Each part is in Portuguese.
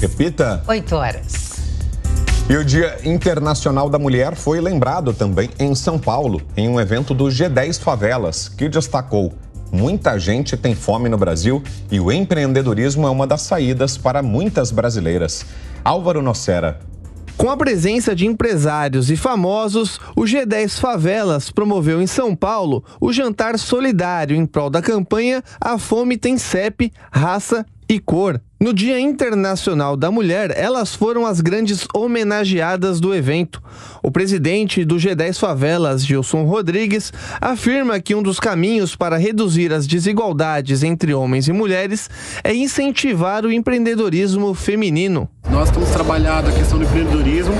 Repita. 8 horas. E o Dia Internacional da Mulher foi lembrado também em São Paulo, em um evento do G10 Favelas, que destacou: muita gente tem fome no Brasil e o empreendedorismo é uma das saídas para muitas brasileiras. Álvaro Nocera. Com a presença de empresários e famosos, o G10 Favelas promoveu em São Paulo o jantar solidário em prol da campanha A Fome Tem CEP, Raça e Cor. No Dia Internacional da Mulher, elas foram as grandes homenageadas do evento. O presidente do G10 Favelas, Gilson Rodrigues, afirma que um dos caminhos para reduzir as desigualdades entre homens e mulheres é incentivar o empreendedorismo feminino. Nós temos trabalhado a questão do empreendedorismo,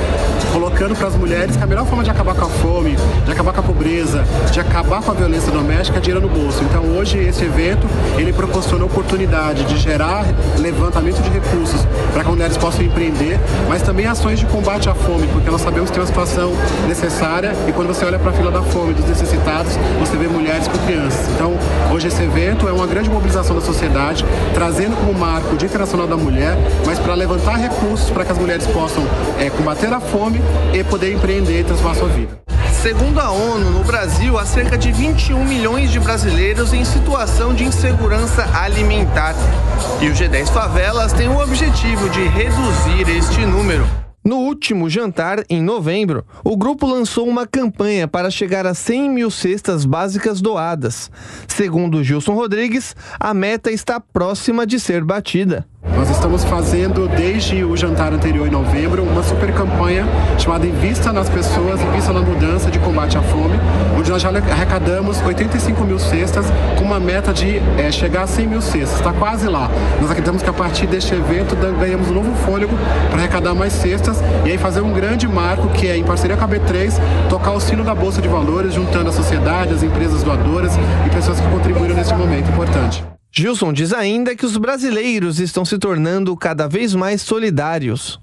colocando para as mulheres que a melhor forma de acabar com a fome, de acabar com a pobreza, de acabar com a violência doméstica é dinheiro no bolso. Então hoje esse evento, ele proporciona a oportunidade de gerar levantamento de recursos para que as mulheres possam empreender, mas também ações de combate à fome, porque nós sabemos que tem uma situação necessária e quando você olha para a fila da fome dos necessitados, você vê mulheres com crianças. Hoje esse evento é uma grande mobilização da sociedade, trazendo como marco o Dia Internacional da Mulher, mas para levantar recursos para que as mulheres possam é, combater a fome e poder empreender e transformar sua vida. Segundo a ONU, no Brasil há cerca de 21 milhões de brasileiros em situação de insegurança alimentar. E o G10 Favelas tem o objetivo de reduzir este número. No último jantar, em novembro, o grupo lançou uma campanha para chegar a 100 mil cestas básicas doadas. Segundo Gilson Rodrigues, a meta está próxima de ser batida. Nós estamos fazendo, desde o jantar anterior em novembro, uma super campanha chamada Invista nas Pessoas, Invista na Mudança de Combate à Fome, onde nós já arrecadamos 85 mil cestas com uma meta de é, chegar a 100 mil cestas. Está quase lá. Nós acreditamos que a partir deste evento ganhamos um novo fôlego para arrecadar mais cestas e aí fazer um grande marco que é, em parceria com a B3, tocar o sino da Bolsa de Valores, juntando a sociedade, as empresas doadoras e pessoas que contribuíram neste momento importante. Gilson diz ainda que os brasileiros estão se tornando cada vez mais solidários.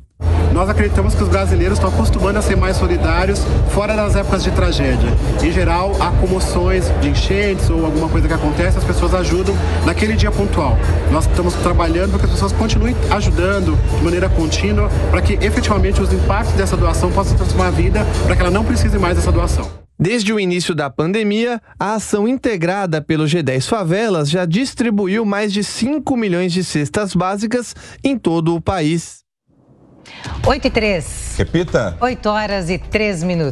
Nós acreditamos que os brasileiros estão acostumando a ser mais solidários fora das épocas de tragédia. Em geral, há comoções de enchentes ou alguma coisa que acontece, as pessoas ajudam naquele dia pontual. Nós estamos trabalhando para que as pessoas continuem ajudando de maneira contínua para que efetivamente os impactos dessa doação possam transformar a vida para que ela não precise mais dessa doação. Desde o início da pandemia, a ação integrada pelo G10 Favelas já distribuiu mais de 5 milhões de cestas básicas em todo o país. 8 e 3. Repita. 8 horas e 3 minutos.